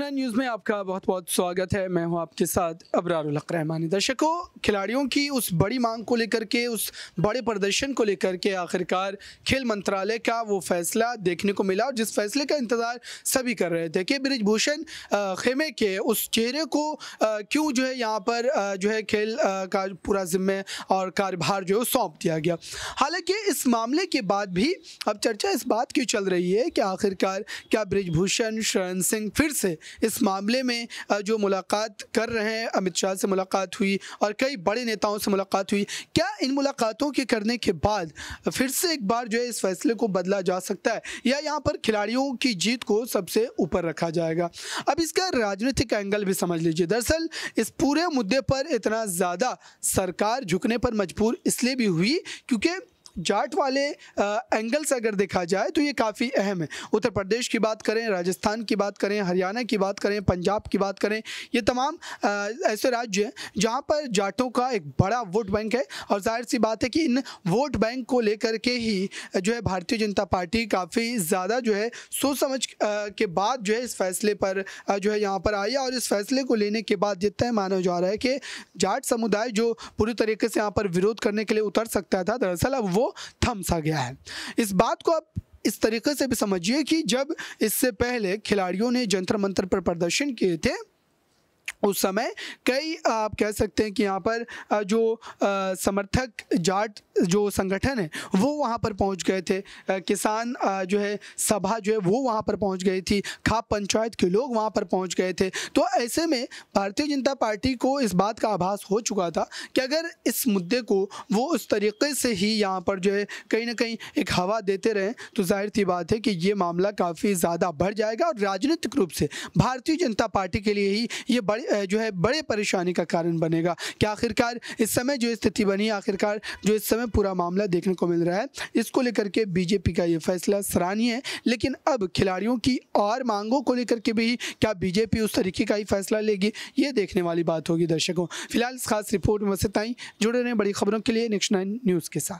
Nine news में आपका बहुत बहुत स्वागत है। मैं हूँ आपके साथ रहमानी दर्शकों, खिलाड़ियों की उस बड़ी मांग को लेकर के, उस बड़े प्रदर्शन को लेकर के आखिरकार खेल मंत्रालय का वो फैसला देखने को मिला और जिस फैसले का इंतज़ार सभी कर रहे थे कि ब्रिजभूषण खेमे के उस चेहरे को क्यों जो है यहाँ पर जो है खेल का पूरा जिम्मे और कार्यभार जो है सौंप दिया गया। हालाँकि इस मामले के बाद भी अब चर्चा इस बात की चल रही है कि आखिरकार क्या ब्रिजभूषण, शरण सिंह फिर से इस मामले में जो मुलाकात कर रहे हैं, अमित शाह से मुलाकात हुई और कई बड़े नेताओं से मुलाकात हुई, क्या इन मुलाकातों के करने के बाद फिर से एक बार जो है इस फैसले को बदला जा सकता है या यहाँ पर खिलाड़ियों की जीत को सबसे ऊपर रखा जाएगा? अब इसका राजनीतिक एंगल भी समझ लीजिए। दरअसल इस पूरे मुद्दे पर इतना ज़्यादा सरकार झुकने पर मजबूर इसलिए भी हुई क्योंकि जाट वाले एंगल से अगर देखा जाए तो ये काफ़ी अहम है। उत्तर प्रदेश की बात करें, राजस्थान की बात करें, हरियाणा की बात करें, पंजाब की बात करें, ये तमाम ऐसे राज्य हैं जहाँ पर जाटों का एक बड़ा वोट बैंक है और ज़ाहिर सी बात है कि इन वोट बैंक को लेकर के ही जो है भारतीय जनता पार्टी काफ़ी ज़्यादा जो है सोच समझ के बाद जो है इस फैसले पर जो है यहाँ पर आई और इस फैसले को लेने के बाद ये तय माना जा रहा है कि जाट समुदाय जो पूरी तरीके से यहाँ पर विरोध करने के लिए उतर सकता था, दरअसल अब थम सा गया है। इस बात को आप इस तरीके से भी समझिए कि जब इससे पहले खिलाड़ियों ने जंतर मंत्र पर प्रदर्शन किए थे उस समय कई, आप कह सकते हैं कि यहाँ पर जो समर्थक जाट, जो संगठन है, वो वहाँ पर पहुँच गए थे। किसान जो है, सभा जो है, वो वहाँ पर पहुँच गई थी। खाप पंचायत के लोग वहाँ पर पहुँच गए थे। तो ऐसे में भारतीय जनता पार्टी को इस बात का आभास हो चुका था कि अगर इस मुद्दे को वो उस तरीके से ही यहाँ पर जो है, कहीं ना कहीं एक हवा देते रहें तो ज़ाहिर सी बात है कि ये मामला काफ़ी ज़्यादा बढ़ जाएगा और राजनीतिक रूप से भारतीय जनता पार्टी के लिए ही ये बड़ी जो है बड़े परेशानी का कारण बनेगा कि आखिरकार इस समय जो स्थिति बनी आखिरकार जो इस समय पूरा मामला देखने को मिल रहा है। इसको लेकर के बीजेपी का ये फैसला सराहनीय है, लेकिन अब खिलाड़ियों की और मांगों को लेकर के भी क्या बीजेपी उस तरीके का ही फैसला लेगी, ये देखने वाली बात होगी दर्शकों। फ़िलहाल इस खास रिपोर्ट में बस इतना जुड़े रहें बड़ी खबरों के लिए नेक्स्ट नाइन न्यूज़ के साथ।